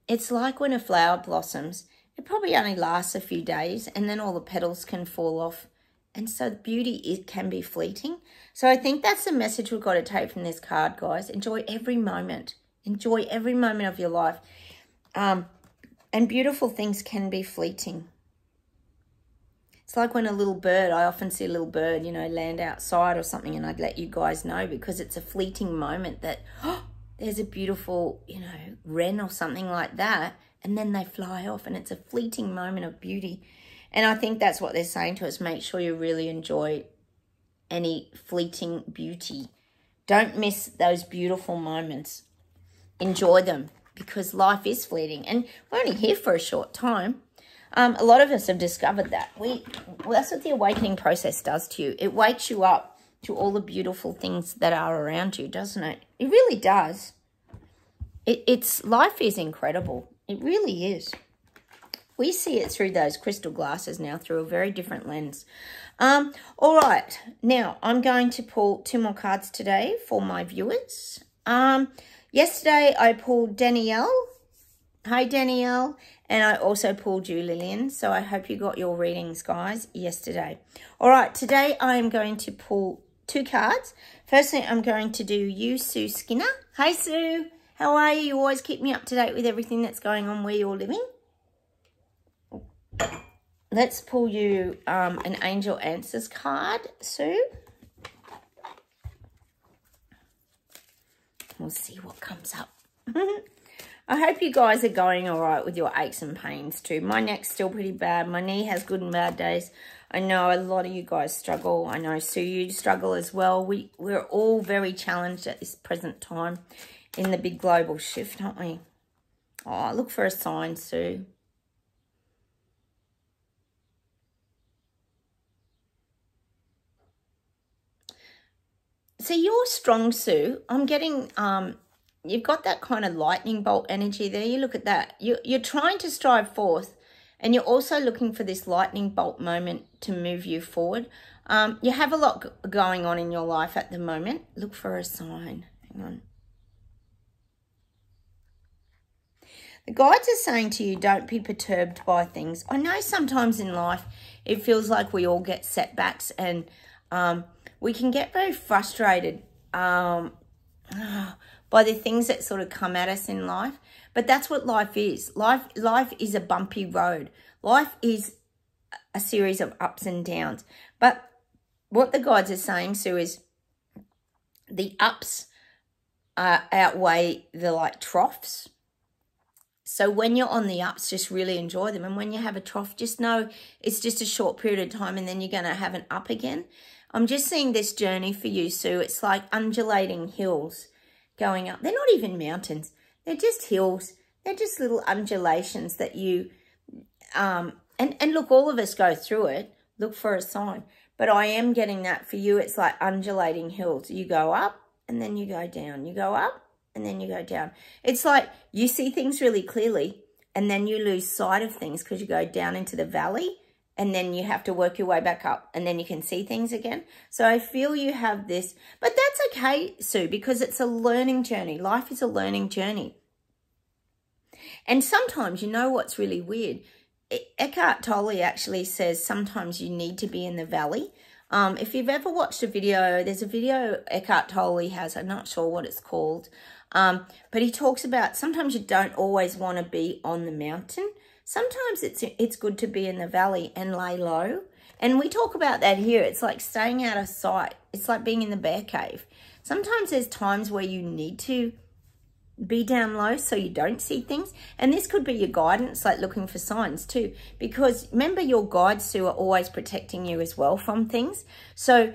It's like when a flower blossoms, it probably only lasts a few days and then all the petals can fall off. And so beauty can be fleeting. So I think that's the message we've got to take from this card, guys. Enjoy every moment. Enjoy every moment of your life. Um, and beautiful things can be fleeting. It's like when a little bird, I often see a little bird, you know, land outside or something and I'd let you guys know because it's a fleeting moment that, oh, there's a beautiful, you know, wren or something like that. And then they fly off and it's a fleeting moment of beauty. And I think that's what they're saying to us. Make sure you really enjoy any fleeting beauty. Don't miss those beautiful moments. Enjoy them because life is fleeting. And we're only here for a short time. Um, a lot of us have discovered that. We well, That's what the awakening process does to you. It wakes you up to all the beautiful things that are around you, doesn't it? It really does. It, it's Life is incredible. It really is. We see it through those crystal glasses now, through a very different lens. Um, all right, now I'm going to pull two more cards today for my viewers. Um, yesterday I pulled Danielle. Hi, Danielle. And I also pulled you, Lillian. So I hope you got your readings, guys, yesterday. All right, today I am going to pull two cards. Firstly, I'm going to do you, Sue Skinner. Hi, Sue. How are you? You always keep me up to date with everything that's going on where you're living. Let's pull you um, an Angel Answers card, Sue. We'll see what comes up. I hope you guys are going all right with your aches and pains too. My neck's still pretty bad. My knee has good and bad days. I know a lot of you guys struggle. I know, Sue, you struggle as well. We, we're all very challenged at this present time in the big global shift, aren't we? Oh, look for a sign, Sue. So you're strong, Sue. I'm getting, um, you've got that kind of lightning bolt energy there. You look at that. You, you're trying to strive forth and you're also looking for this lightning bolt moment to move you forward. Um, you have a lot going on in your life at the moment. Look for a sign. Hang on. The guides are saying to you, don't be perturbed by things. I know sometimes in life it feels like we all get setbacks and um, we can get very frustrated um, by the things that sort of come at us in life. But that's what life is. Life, life is a bumpy road. Life is a series of ups and downs. But what the guides are saying, Sue, is the ups uh, outweigh the like troughs. So when you're on the ups, just really enjoy them. And when you have a trough, just know it's just a short period of time and then you're going to have an up again. I'm just seeing this journey for you, Sue. It's like undulating hills going up. They're not even mountains. They're just hills. They're just little undulations that you, um, and, and look, all of us go through it. Look for a sign. But I am getting that for you. It's like undulating hills. You go up and then you go down. You go up and then you go down. It's like you see things really clearly and then you lose sight of things because you go down into the valley and then you have to work your way back up and then you can see things again. So I feel you have this, but that's okay, Sue, because it's a learning journey. Life is a learning journey. And sometimes, you know what's really weird? Eckhart Tolle actually says sometimes you need to be in the valley. Um, if you've ever watched a video, there's a video Eckhart Tolle has, I'm not sure what it's called, um, but he talks about sometimes you don't always want to be on the mountain. Sometimes it's it's good to be in the valley and lay low. And we talk about that here. It's like staying out of sight. It's like being in the bear cave. Sometimes there's times where you need to be down low so you don't see things. And this could be your guidance, like looking for signs too. Because remember your guides who are always protecting you as well from things. So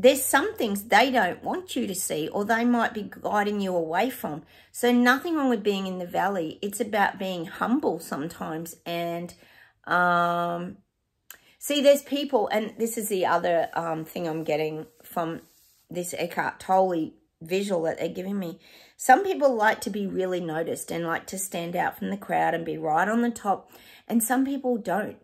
there's some things they don't want you to see or they might be guiding you away from. So nothing wrong with being in the valley. It's about being humble sometimes. And um, see, there's people, and this is the other um, thing I'm getting from this Eckhart Tolle visual that they're giving me. Some people like to be really noticed and like to stand out from the crowd and be right on the top. And some people don't.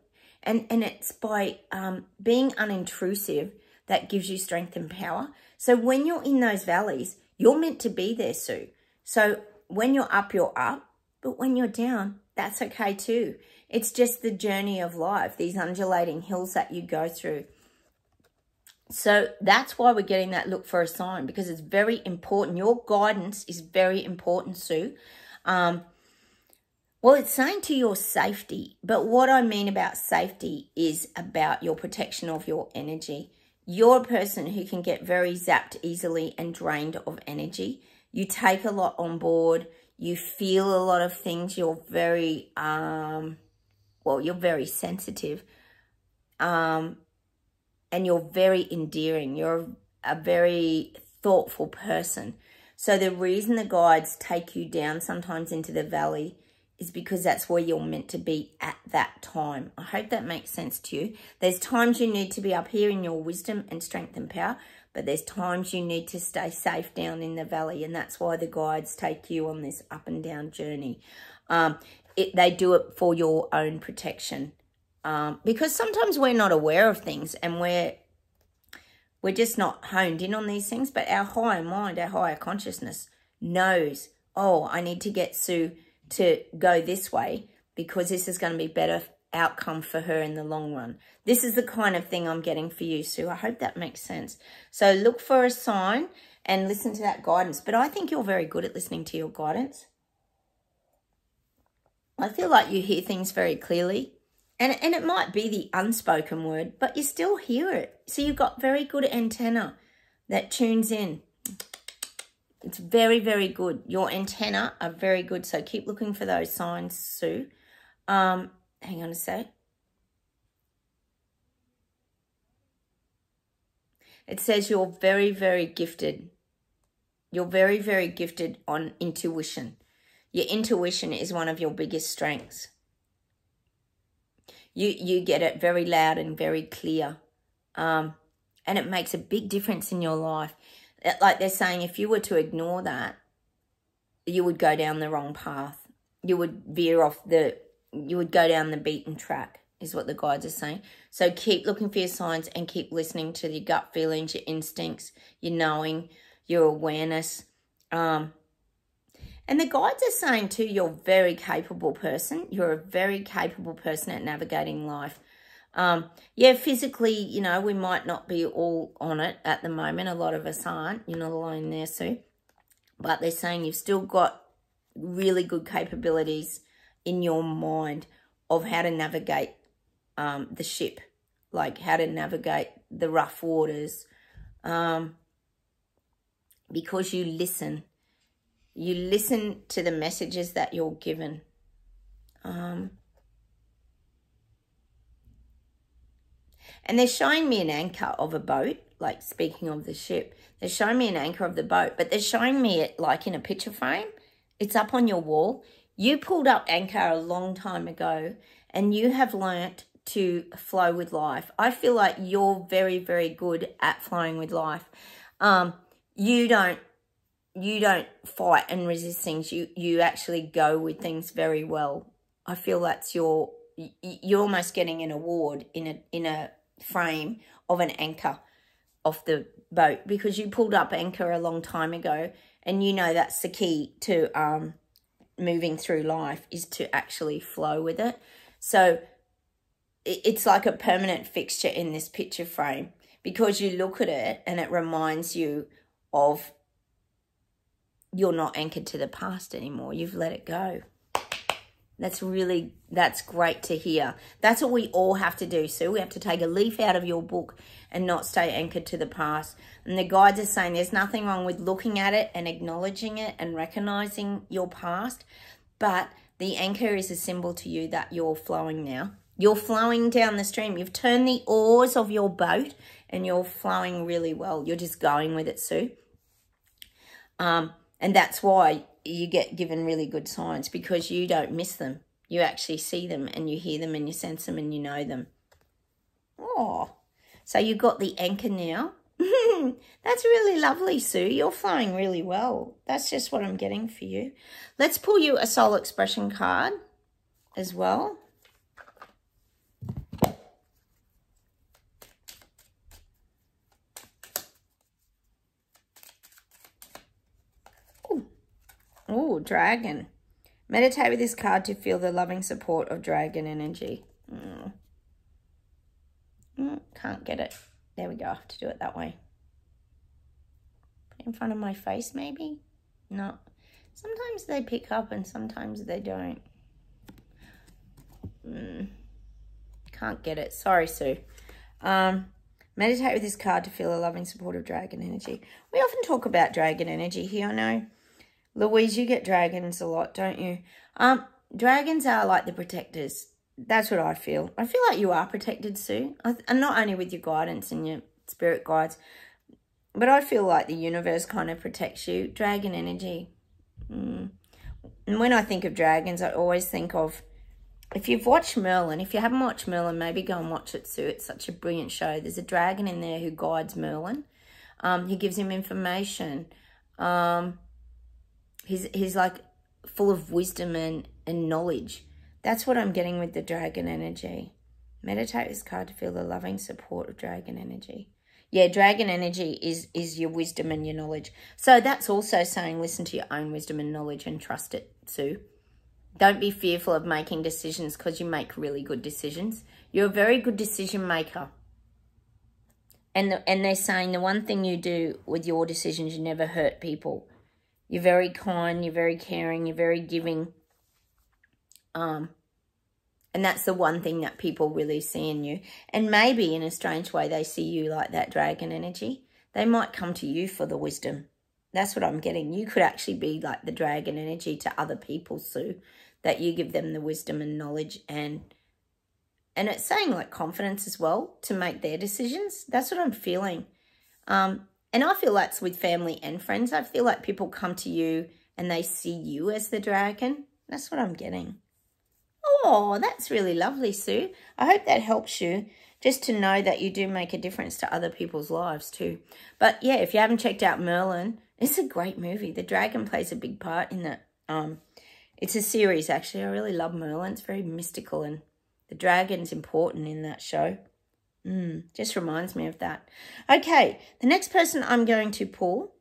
And, and it's by um, being unintrusive that gives you strength and power. So when you're in those valleys, you're meant to be there, Sue. So when you're up, you're up. But when you're down, that's okay too. It's just the journey of life, these undulating hills that you go through. So that's why we're getting that look for a sign because it's very important. Your guidance is very important, Sue. Um, well, it's saying to your safety, but what I mean about safety is about your protection of your energy. You're a person who can get very zapped easily and drained of energy. You take a lot on board. You feel a lot of things. You're very, um, well, you're very sensitive. Um, and you're very endearing. You're a very thoughtful person. So the reason the guides take you down sometimes into the valley is because that's where you're meant to be at that time. I hope that makes sense to you. There's times you need to be up here in your wisdom and strength and power, but there's times you need to stay safe down in the valley, and that's why the guides take you on this up and down journey. Um, it, they do it for your own protection. Um, because sometimes we're not aware of things and we're we're just not honed in on these things. But our higher mind, our higher consciousness knows, oh, I need to get Sue to go this way because this is going to be better outcome for her in the long run. This is the kind of thing I'm getting for you, Sue. I hope that makes sense. So look for a sign and listen to that guidance. But I think you're very good at listening to your guidance. I feel like you hear things very clearly. And, and it might be the unspoken word, but you still hear it. So you've got very good antenna that tunes in. It's very, very good. Your antenna are very good. So keep looking for those signs, Sue. Um, hang on a sec. It says you're very, very gifted. You're very, very gifted on intuition. Your intuition is one of your biggest strengths. You, you get it very loud and very clear. Um, and it makes a big difference in your life. Like they're saying, if you were to ignore that, you would go down the wrong path. You would veer off the, you would go down the beaten track is what the guides are saying. So keep looking for your signs and keep listening to your gut feelings, your instincts, your knowing, your awareness. Um, and the guides are saying too, you're a very capable person. You're a very capable person at navigating life. Um, yeah, physically, you know, we might not be all on it at the moment. A lot of us aren't. You're not alone there, Sue. But they're saying you've still got really good capabilities in your mind of how to navigate um, the ship, like how to navigate the rough waters. Um, because you listen you listen to the messages that you're given. Um, and they're showing me an anchor of a boat, like speaking of the ship. They're showing me an anchor of the boat, but they're showing me it like in a picture frame. It's up on your wall. You pulled up anchor a long time ago and you have learnt to flow with life. I feel like you're very, very good at flowing with life. Um, you don't you don't fight and resist things. You you actually go with things very well. I feel that's your you're almost getting an award in a in a frame of an anchor off the boat because you pulled up anchor a long time ago and you know that's the key to um moving through life is to actually flow with it. So it's like a permanent fixture in this picture frame because you look at it and it reminds you of you're not anchored to the past anymore. You've let it go. That's really, that's great to hear. That's what we all have to do, Sue. We have to take a leaf out of your book and not stay anchored to the past. And the guides are saying there's nothing wrong with looking at it and acknowledging it and recognizing your past. But the anchor is a symbol to you that you're flowing now. You're flowing down the stream. You've turned the oars of your boat and you're flowing really well. You're just going with it, Sue. Um, and that's why you get given really good signs because you don't miss them. You actually see them and you hear them and you sense them and you know them. Oh, so you've got the anchor now. That's really lovely, Sue. You're flowing really well. That's just what I'm getting for you. Let's pull you a soul expression card as well. Oh, dragon. Meditate with this card to feel the loving support of dragon energy. Mm. Mm, can't get it. There we go. I have to do it that way. Put in front of my face, maybe? No. Sometimes they pick up and sometimes they don't. Mm. Can't get it. Sorry, Sue. Um, meditate with this card to feel a loving support of dragon energy. We often talk about dragon energy here, I know. Louise, you get dragons a lot, don't you? Um, dragons are like the protectors. That's what I feel. I feel like you are protected, Sue. and not only with your guidance and your spirit guides, but I feel like the universe kind of protects you. Dragon energy. Mm. And when I think of dragons, I always think of, if you've watched Merlin, if you haven't watched Merlin, maybe go and watch it, Sue. It's such a brilliant show. There's a dragon in there who guides Merlin. Um, he gives him information. Um, he's he's like full of wisdom and and knowledge. That's what I'm getting with the dragon energy. Meditate this card to feel the loving support of dragon energy. Yeah, dragon energy is is your wisdom and your knowledge. So that's also saying listen to your own wisdom and knowledge and trust it, Sue. Don't be fearful of making decisions because you make really good decisions. You're a very good decision maker. And, the, and they're saying the one thing you do with your decisions, you never hurt people. You're very kind, you're very caring, you're very giving. Um, and that's the one thing that people really see in you. And maybe in a strange way, they see you like that dragon energy. They might come to you for the wisdom. That's what I'm getting. You could actually be like the dragon energy to other people, Sue. That you give them the wisdom and knowledge and and it's saying like confidence as well to make their decisions. That's what I'm feeling. Um, and I feel that's with family and friends. I feel like people come to you and they see you as the dragon. That's what I'm getting. Oh, that's really lovely, Sue. I hope that helps you just to know that you do make a difference to other people's lives too. But yeah, if you haven't checked out Merlin, it's a great movie. The dragon plays a big part in that. Um, it's a series, actually. I really love Merlin. It's very mystical and the dragon's important in that show. Mm, just reminds me of that. Okay, the next person I'm going to pull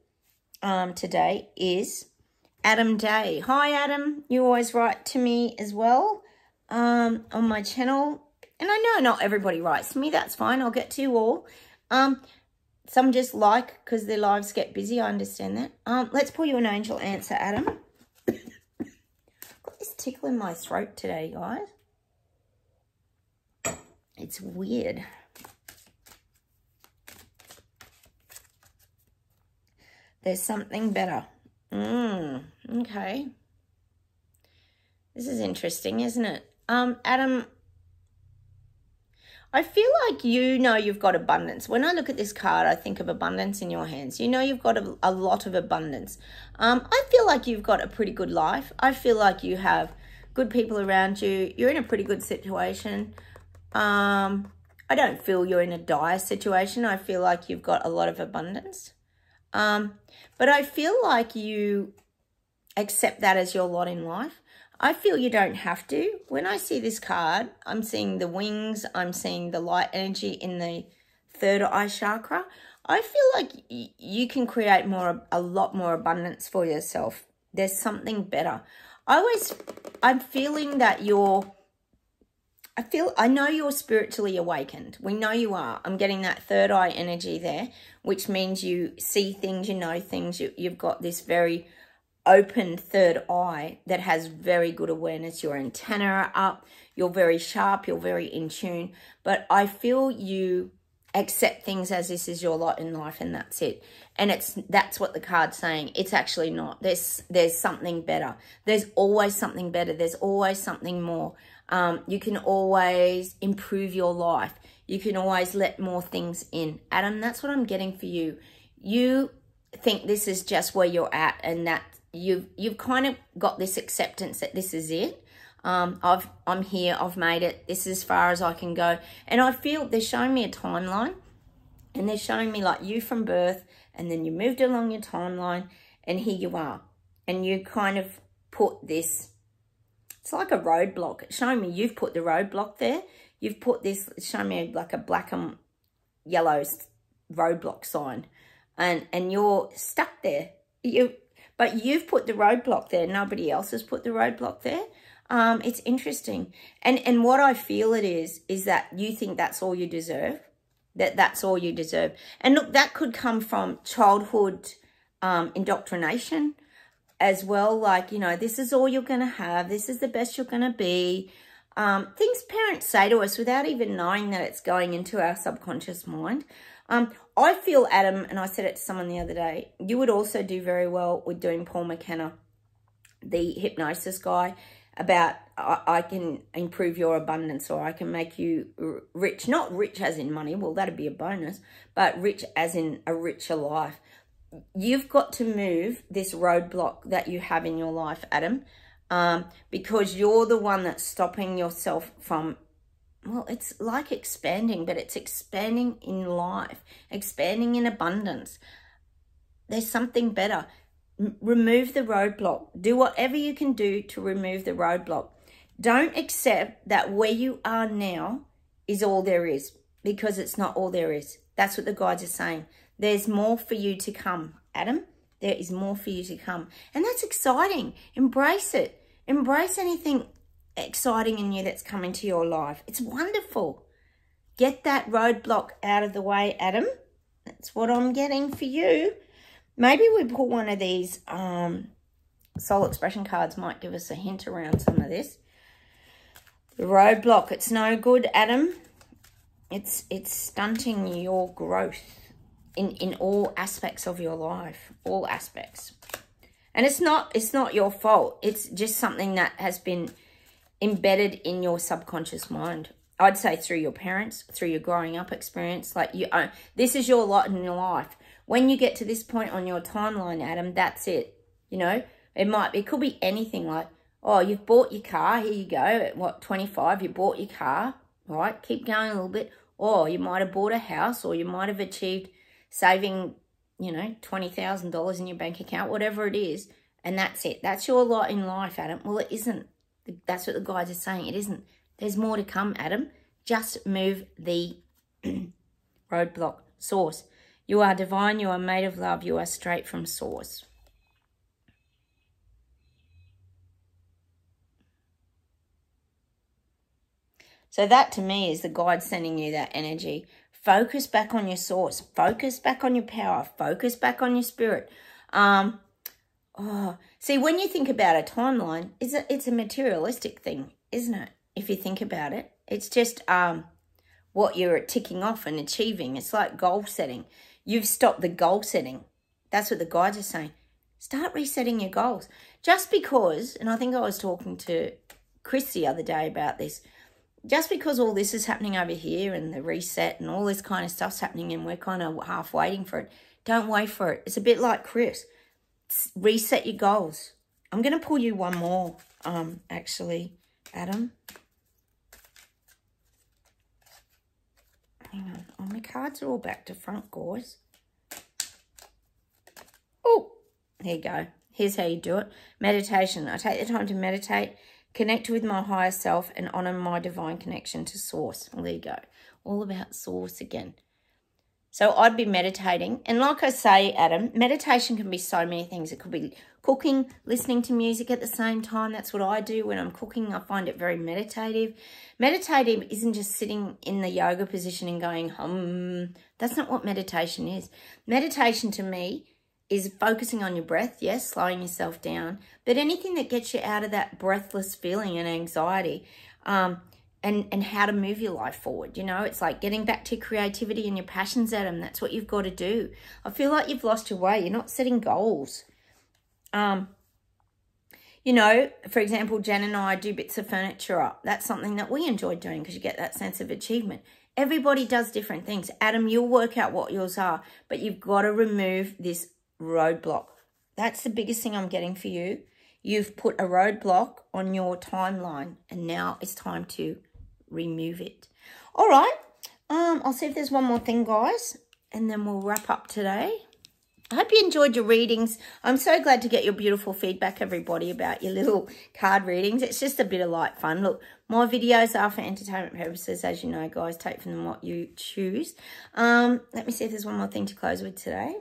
um, today is Adam Day. Hi, Adam. You always write to me as well um, on my channel. And I know not everybody writes to me. That's fine. I'll get to you all. Um, some just like because their lives get busy. I understand that. Um, let's pull you an angel answer, Adam. got this tickle in my throat today, guys. It's weird. There's something better. Mmm, okay. This is interesting, isn't it? Um, Adam, I feel like you know you've got abundance. When I look at this card, I think of abundance in your hands. You know you've got a, a lot of abundance. Um, I feel like you've got a pretty good life. I feel like you have good people around you. You're in a pretty good situation. Um, I don't feel you're in a dire situation. I feel like you've got a lot of abundance. Um, but I feel like you accept that as your lot in life. I feel you don't have to. When I see this card, I'm seeing the wings, I'm seeing the light energy in the third eye chakra. I feel like you can create more, a lot more abundance for yourself. There's something better. I always, I'm feeling that you're I feel, I know you're spiritually awakened. We know you are. I'm getting that third eye energy there, which means you see things, you know things. You, you've got this very open third eye that has very good awareness. Your antenna are up. You're very sharp. You're very in tune. But I feel you accept things as this is your lot in life and that's it. And it's that's what the card's saying. It's actually not. There's there's something better. There's always something better. There's always something more. Um, you can always improve your life. You can always let more things in. Adam, that's what I'm getting for you. You think this is just where you're at and that you've you've kind of got this acceptance that this is it. Um, I've I'm here, I've made it, this is as far as I can go. And I feel they're showing me a timeline and they're showing me like you from birth and then you moved along your timeline and here you are. And you kind of put this it's like a roadblock. Showing me you've put the roadblock there. You've put this, showing me like a black and yellow roadblock sign. And, and you're stuck there. You, but you've put the roadblock there. Nobody else has put the roadblock there. Um, it's interesting. And, and what I feel it is, is that you think that's all you deserve. That that's all you deserve. And look, that could come from childhood um, indoctrination as well. Like, you know, this is all you're going to have. This is the best you're going to be. Um, things parents say to us without even knowing that it's going into our subconscious mind. Um, I feel, Adam, and I said it to someone the other day, you would also do very well with doing Paul McKenna, the hypnosis guy, about I, I can improve your abundance or I can make you rich. Not rich as in money, well, that'd be a bonus, but rich as in a richer life you've got to move this roadblock that you have in your life, Adam, um, because you're the one that's stopping yourself from, well, it's like expanding, but it's expanding in life, expanding in abundance. There's something better. remove the roadblock. Do whatever you can do to remove the roadblock. Don't accept that where you are now is all there is because it's not all there is. That's what the guides are saying. There's more for you to come, Adam. There is more for you to come. And that's exciting. Embrace it. Embrace anything exciting and new that's come into your life. It's wonderful. Get that roadblock out of the way, Adam. That's what I'm getting for you. Maybe we pull one of these um, soul expression cards might give us a hint around some of this. The roadblock, it's no good, Adam. It's it's stunting your growth in, in all aspects of your life. All aspects. And it's not it's not your fault. It's just something that has been embedded in your subconscious mind. I'd say through your parents, through your growing up experience. Like you, uh, this is your lot in your life. When you get to this point on your timeline, Adam, that's it. You know, it might be, it could be anything like, oh, you've bought your car. Here you go. At what, 25, you bought your car, right? Keep going a little bit. Or you might have bought a house or you might have achieved saving, you know, $20,000 in your bank account, whatever it is. And that's it. That's your lot in life, Adam. Well, it isn't. That's what the guides are saying. It isn't. There's more to come, Adam. Just move the roadblock. Source. You are divine. You are made of love. You are straight from source. So that to me is the guide sending you that energy. Focus back on your source. Focus back on your power. Focus back on your spirit. Um, oh, see, when you think about a timeline, it's a, it's a materialistic thing, isn't it? If you think about it, it's just um, what you're ticking off and achieving. It's like goal setting. You've stopped the goal setting. That's what the guides are saying. Start resetting your goals. Just because, and I think I was talking to Chris the other day about this, just because all this is happening over here and the reset and all this kind of stuff's happening and we're kind of half waiting for it, don't wait for it. It's a bit like Chris. Reset your goals. I'm going to pull you one more, um, actually, Adam. Hang on. Oh, my cards are all back to front, guys. Oh, here you go. Here's how you do it. Meditation. I take the time to meditate, connect with my higher self, and honor my divine connection to source. Well, there you go. All about source again. So I'd be meditating. And like I say, Adam, meditation can be so many things. It could be cooking, listening to music at the same time. That's what I do when I'm cooking. I find it very meditative. Meditative isn't just sitting in the yoga position and going, hum. That's not what meditation is. Meditation to me is focusing on your breath, yes, slowing yourself down. But anything that gets you out of that breathless feeling and anxiety, um, and, and how to move your life forward. You know, it's like getting back to creativity and your passions, Adam. That's what you've got to do. I feel like you've lost your way. You're not setting goals. Um, you know, for example, Jen and I do bits of furniture up. That's something that we enjoy doing because you get that sense of achievement. Everybody does different things. Adam, you'll work out what yours are, but you've got to remove this roadblock. That's the biggest thing I'm getting for you. You've put a roadblock on your timeline, and now it's time to remove it. All right. Um, I'll see if there's one more thing, guys, and then we'll wrap up today. I hope you enjoyed your readings. I'm so glad to get your beautiful feedback, everybody, about your little card readings. It's just a bit of light fun. Look, my videos are for entertainment purposes, as you know, guys. Take from them what you choose. Um, let me see if there's one more thing to close with today.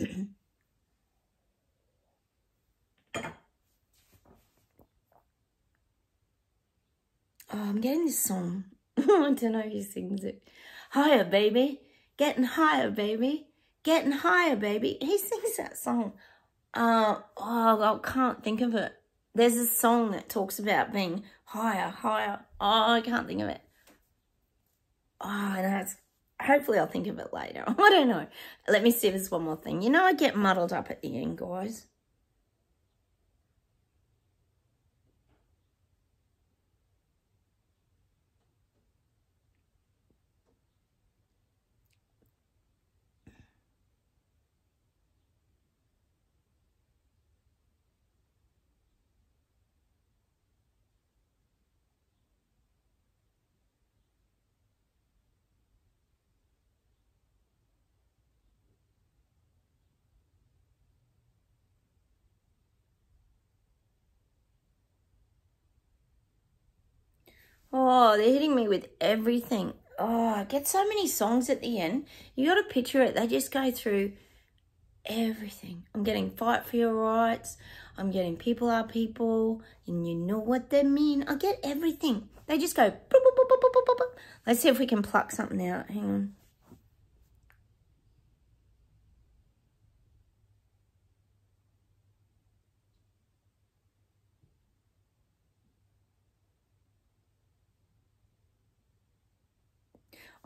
Oh, I'm getting this song. I don't know who sings it. Higher, baby. Getting higher, baby. Getting higher, baby. He sings that song. Uh, oh, I can't think of it. There's a song that talks about being higher, higher. Oh, I can't think of it. Oh, no, it's, hopefully I'll think of it later. I don't know. Let me see if there's one more thing. You know, I get muddled up at the end, guys. Oh, they're hitting me with everything. Oh, I get so many songs at the end. You got to picture it. They just go through everything. I'm getting fight for your rights. I'm getting people are people, and you know what they mean. I get everything. They just go. Boop, boop, boop, Let's see if we can pluck something out. Hang on.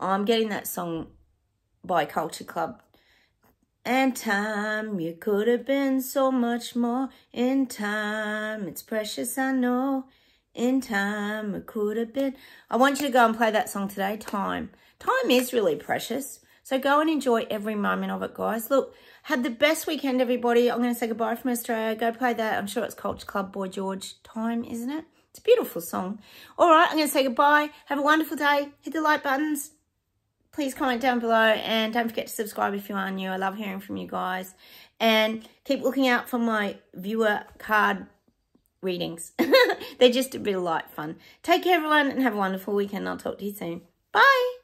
I'm getting that song by Culture Club. And time, you could have been so much more. In time, it's precious, I know. In time, it could have been. I want you to go and play that song today, Time. Time is really precious. So go and enjoy every moment of it, guys. Look, had the best weekend, everybody. I'm going to say goodbye from Australia. Go play that. I'm sure it's Culture Club Boy George Time, isn't it? It's a beautiful song. All right, I'm going to say goodbye. Have a wonderful day. Hit the like buttons please comment down below and don't forget to subscribe if you are new. I love hearing from you guys. And keep looking out for my viewer card readings. They're just a bit of light fun. Take care, everyone, and have a wonderful weekend. I'll talk to you soon. Bye.